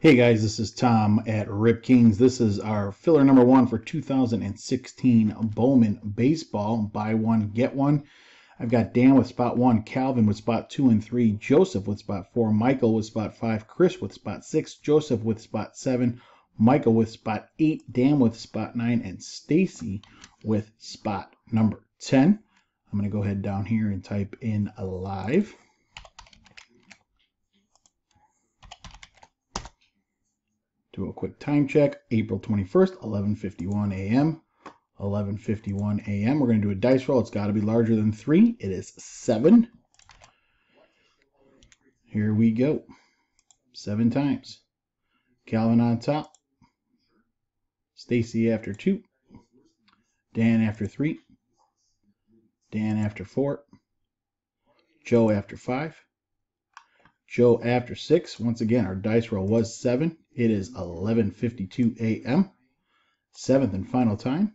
Hey guys, this is Tom at Rip Kings. This is our filler number one for 2016 Bowman Baseball. Buy one, get one. I've got Dan with spot one, Calvin with spot two and three, Joseph with spot four, Michael with spot five, Chris with spot six, Joseph with spot seven, Michael with spot eight, Dan with spot nine, and Stacy with spot number 10. I'm going to go ahead down here and type in live. Do a quick time check. April 21st, 11:51 a.m. 11:51 a.m. We're going to do a dice roll. It's got to be larger than 3. It is 7. Here we go. 7 times. Calvin on top. Stacy after 2. Dan after 3. Dan after 4. Joe after 5. Joe after 6. Once again, our dice roll was 7. It is 11:52 a.m. Seventh and final time.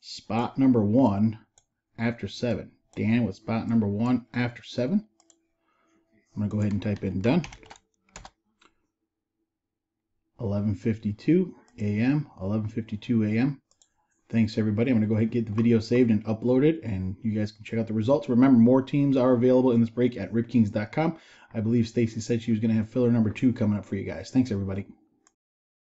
Spot number 1 after 7. Dan with spot number 1 after 7. I'm to go ahead and type in done. 11:52 a.m. 11:52 a.m. Thanks, everybody. I'm going to go ahead and get the video saved and uploaded, and you guys can check out the results. Remember, more teams are available in this break at ripkings.com. I believe Stacy said she was going to have filler number two coming up for you guys. Thanks, everybody.